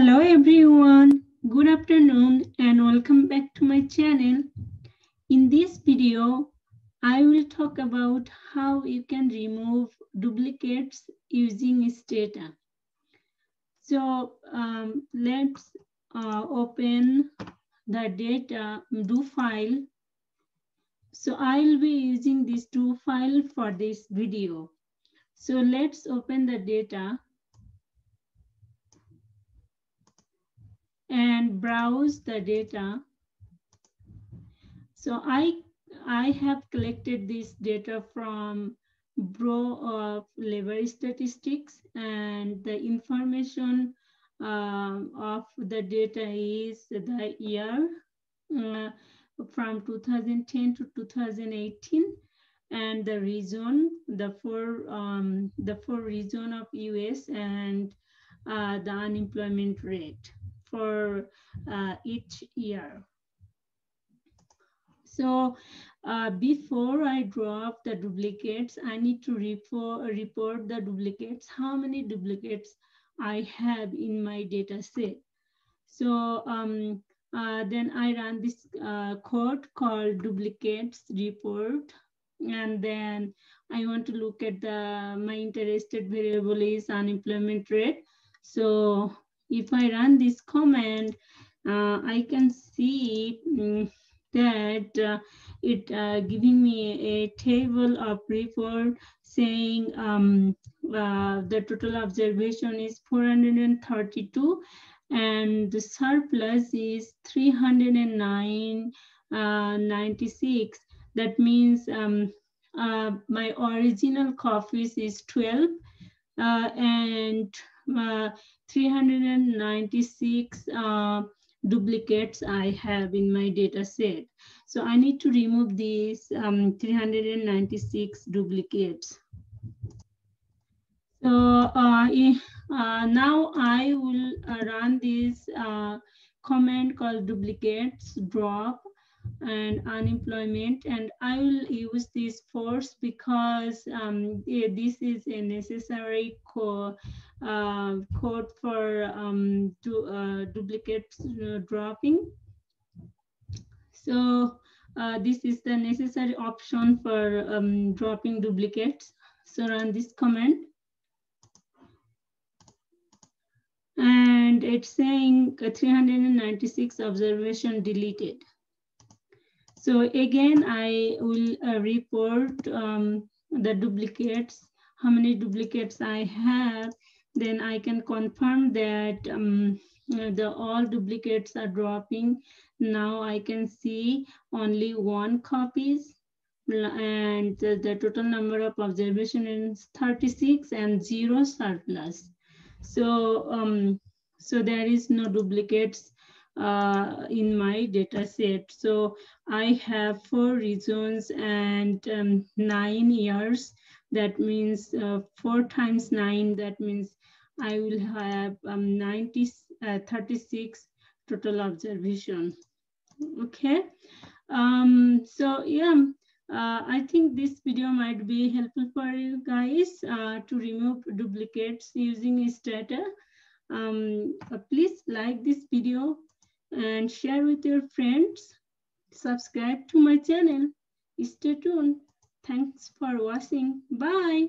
Hello everyone, good afternoon and welcome back to my channel. In this video, I will talk about how you can remove duplicates using Stata. So um, let's uh, open the data do file. So I'll be using this do file for this video. So let's open the data and browse the data. So I, I have collected this data from Bureau of Labor Statistics and the information uh, of the data is the year uh, from 2010 to 2018 and the region, the four, um, the four region of US and uh, the unemployment rate for uh, each year. So uh, before I drop the duplicates, I need to report, the duplicates, how many duplicates I have in my data set. So um, uh, then I run this uh, code called duplicates report. And then I want to look at the, my interested variable is unemployment rate. So if I run this command, uh, I can see um, that uh, it uh, giving me a table of report saying um, uh, the total observation is 432 and the surplus is 309 uh, 96 that means um, uh, my original copies is 12 uh, and 396 uh, duplicates I have in my data set. So I need to remove these um, 396 duplicates. So uh, uh, now I will uh, run this uh, command called duplicates drop and unemployment and I will use this force because um, this is a necessary co uh, code for um, du uh, duplicate uh, dropping. So uh, this is the necessary option for um, dropping duplicates. So run this command. And it's saying 396 observation deleted. So again, I will uh, report um, the duplicates, how many duplicates I have, then I can confirm that um, the all duplicates are dropping. Now I can see only one copies and the, the total number of observation is 36 and zero surplus. So, um, so there is no duplicates uh, in my data set. So I have four regions and um, nine years. That means uh, four times nine, that means I will have um, 90, uh, 36 total observation. Okay. Um, so yeah, uh, I think this video might be helpful for you guys uh, to remove duplicates using Stata. Um, uh, please like this video, and share with your friends. Subscribe to my channel. Stay tuned. Thanks for watching. Bye.